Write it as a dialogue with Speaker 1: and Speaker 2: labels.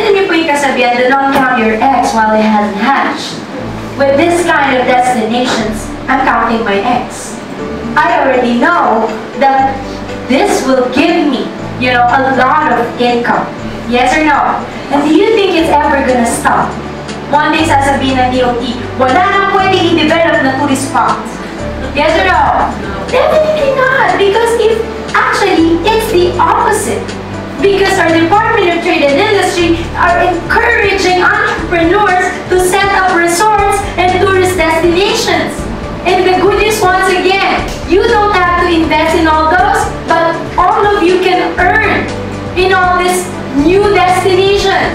Speaker 1: Alam niyo po yung kasabihan, do not count your eggs while it hasn't hatched. With this kind of destinations, I'm counting my eggs. I already know that this will give me, you know, a lot of income. Yes or no? And do you think it's ever gonna stop? One day sasabihin ng DOT, wala nang pwedeng i-develop na tourist spots. Yes or no? Definitely not. Because if actually it's the opposite. Because our Department of Trade and Industry are encouraging entrepreneurs to set up resorts and tourist destinations. And the good news once again, you don't have to invest in all those, but all of you can earn in all these new destinations.